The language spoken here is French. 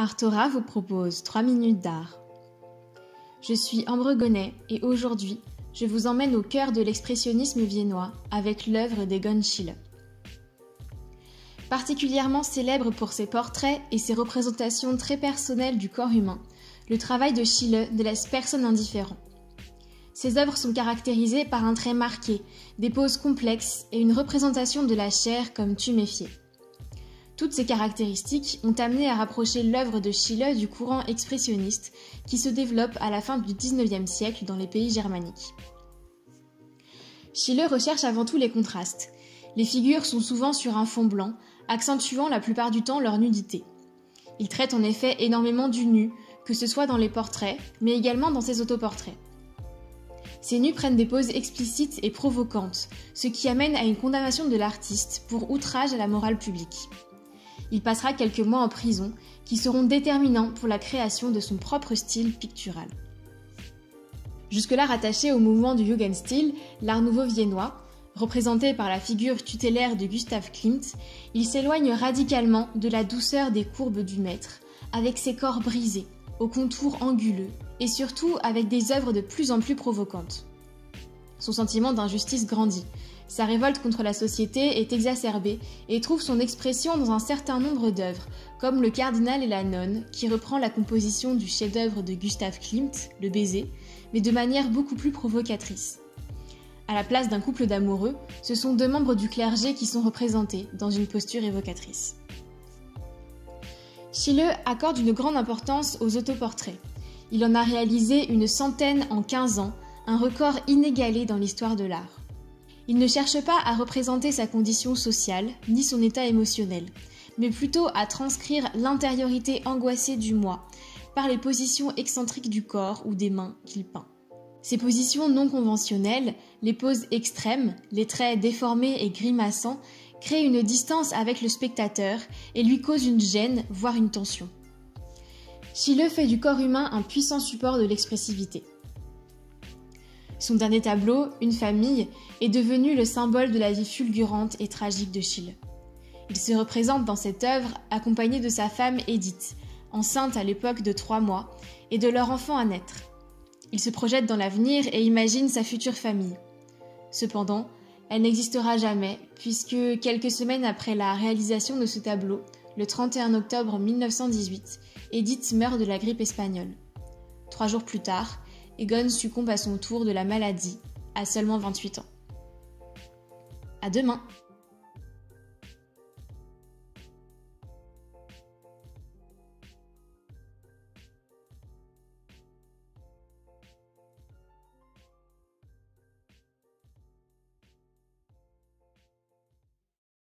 Artora vous propose 3 minutes d'art. Je suis Ambre Gonnet et aujourd'hui, je vous emmène au cœur de l'expressionnisme viennois avec l'œuvre d'Egon Schiele. Particulièrement célèbre pour ses portraits et ses représentations très personnelles du corps humain, le travail de Schiele ne laisse personne indifférent. Ses œuvres sont caractérisées par un trait marqué, des poses complexes et une représentation de la chair comme tuméfiée. Toutes ces caractéristiques ont amené à rapprocher l'œuvre de Schiele du courant expressionniste qui se développe à la fin du XIXe siècle dans les pays germaniques. Schiele recherche avant tout les contrastes. Les figures sont souvent sur un fond blanc, accentuant la plupart du temps leur nudité. Il traite en effet énormément du nu, que ce soit dans les portraits, mais également dans ses autoportraits. Ces nus prennent des poses explicites et provocantes, ce qui amène à une condamnation de l'artiste pour outrage à la morale publique il passera quelques mois en prison qui seront déterminants pour la création de son propre style pictural. Jusque-là rattaché au mouvement du Jugendstil, l'art nouveau viennois, représenté par la figure tutélaire de Gustav Klimt, il s'éloigne radicalement de la douceur des courbes du maître, avec ses corps brisés, aux contours anguleux, et surtout avec des œuvres de plus en plus provocantes. Son sentiment d'injustice grandit, sa révolte contre la société est exacerbée et trouve son expression dans un certain nombre d'œuvres, comme Le Cardinal et la Nonne, qui reprend la composition du chef-d'œuvre de Gustav Klimt, Le Baiser, mais de manière beaucoup plus provocatrice. À la place d'un couple d'amoureux, ce sont deux membres du clergé qui sont représentés dans une posture évocatrice. Schiele accorde une grande importance aux autoportraits. Il en a réalisé une centaine en 15 ans, un record inégalé dans l'histoire de l'art. Il ne cherche pas à représenter sa condition sociale, ni son état émotionnel, mais plutôt à transcrire l'intériorité angoissée du moi, par les positions excentriques du corps ou des mains qu'il peint. Ces positions non conventionnelles, les poses extrêmes, les traits déformés et grimaçants, créent une distance avec le spectateur et lui causent une gêne, voire une tension. Schiele fait du corps humain un puissant support de l'expressivité. Son dernier tableau, Une famille, est devenu le symbole de la vie fulgurante et tragique de Schiele. Il se représente dans cette œuvre accompagné de sa femme Edith, enceinte à l'époque de trois mois, et de leur enfant à naître. Il se projette dans l'avenir et imagine sa future famille. Cependant, elle n'existera jamais, puisque quelques semaines après la réalisation de ce tableau, le 31 octobre 1918, Edith meurt de la grippe espagnole. Trois jours plus tard, Egon succombe à son tour de la maladie, à seulement 28 ans. À demain!